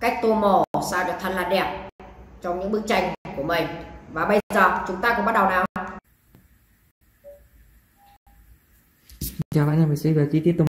cách tô màu sao cho thật là đẹp trong những bức tranh của mình. Và bây giờ, chúng ta cùng bắt đầu nào. Chào bạn em mình sẽ về chi tiết tô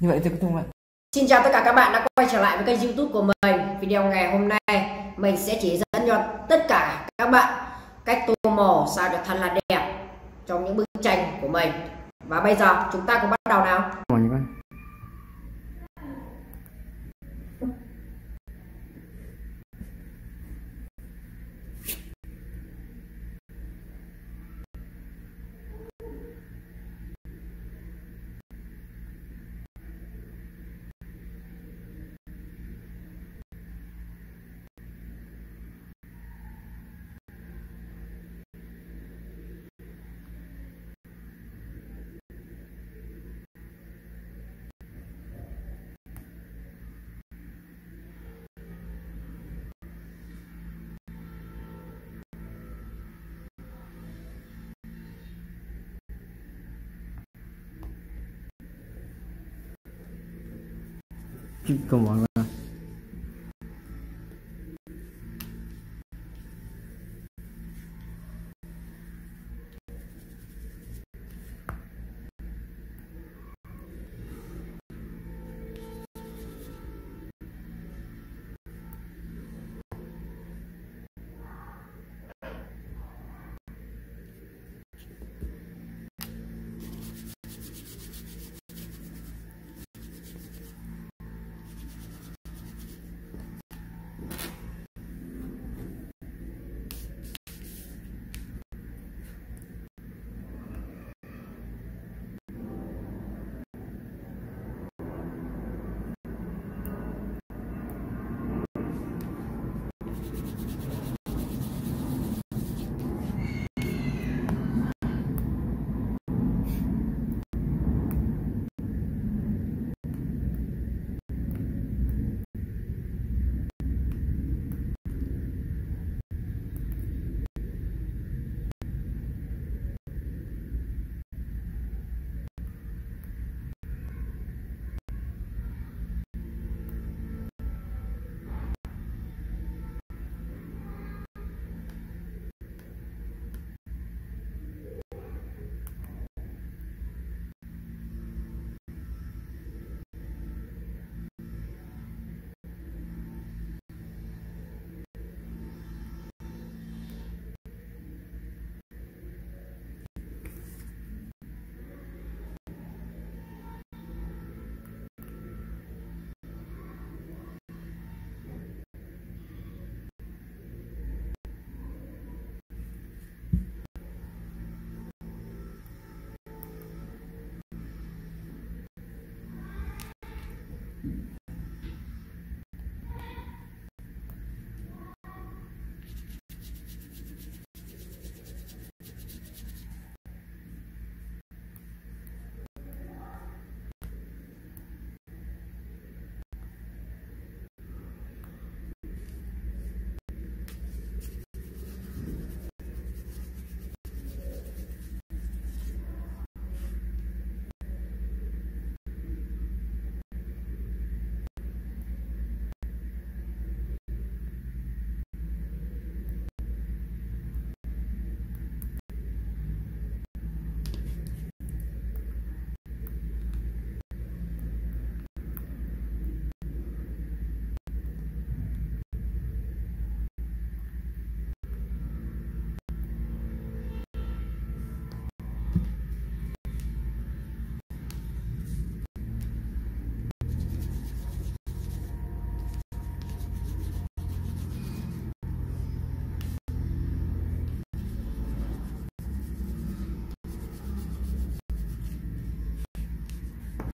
như vậy thì có thông bạn Xin chào tất cả các bạn đã quay trở lại với kênh youtube của mình. Video ngày hôm nay, mình sẽ chỉ dẫn cho tất cả các bạn cách tô màu sao cho thật là đẹp trong những bức tranh của mình. Và bây giờ, chúng ta cùng bắt đầu nào? Màu như vậy Come on.